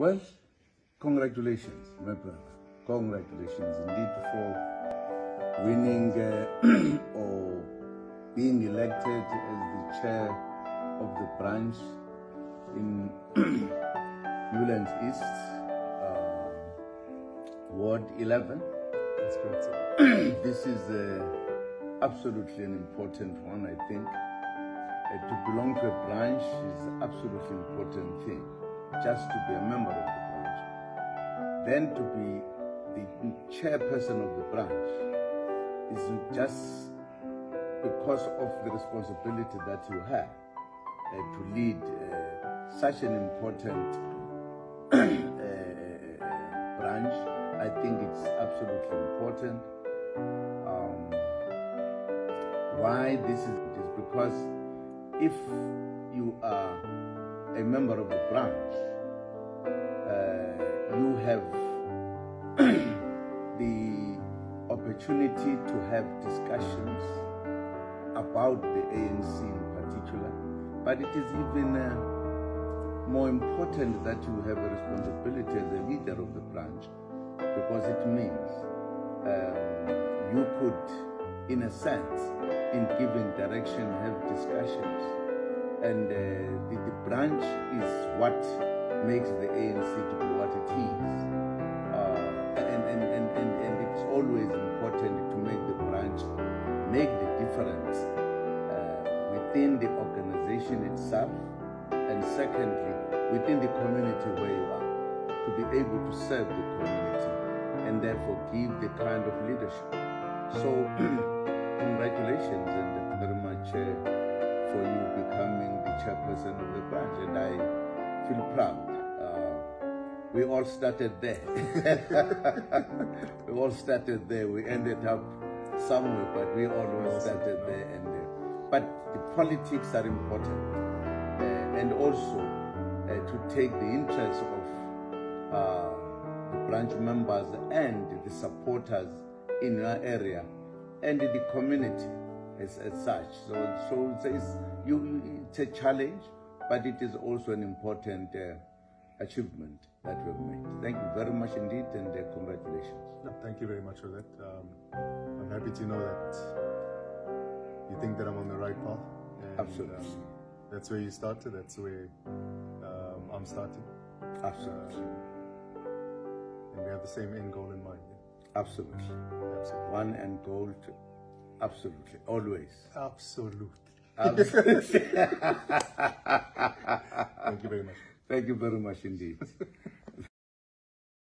Well, congratulations, my brother. Congratulations indeed for winning uh, or being elected as the chair of the branch in Newlands East, uh, Ward 11. That's great. sir. this is uh, absolutely an important one, I think. Uh, to belong to a branch is absolutely important thing. Just to be a member of the branch. Then to be the chairperson of the branch is just because of the responsibility that you have uh, to lead uh, such an important uh, branch. I think it's absolutely important. Um, why this is it is because if you are a member of the branch, uh, you have the opportunity to have discussions about the ANC in particular, but it is even uh, more important that you have a responsibility as a leader of the branch because it means um, you could, in a sense, in giving direction, have discussions. And uh, the, the branch is what makes the ANC to be what it is. Uh, and, and, and, and, and it's always important to make the branch make the difference uh, within the organization itself, and secondly, within the community where you are, to be able to serve the community and therefore give the kind of leadership. So, congratulations and very much chairperson of the branch, and I feel proud. Uh, we all started there. we all started there. We ended up somewhere, but we always started there. And uh, but the politics are important, uh, and also uh, to take the interests of uh, the branch members and the supporters in your area and the community as, as such. So, so it's, you, it's a challenge, but it is also an important uh, achievement that we've made. Thank you very much indeed, and uh, congratulations. No, thank you very much for that. Um, I'm happy to know that you think that I'm on the right path. And, Absolutely. Um, that's where you started. That's where um, I'm starting. Absolutely, And we have the same end goal in mind. Yeah? absolutely. Absolutely. One and gold, absolutely, always. Absolutely. Absolutely. Thank you very much. Thank you very much indeed.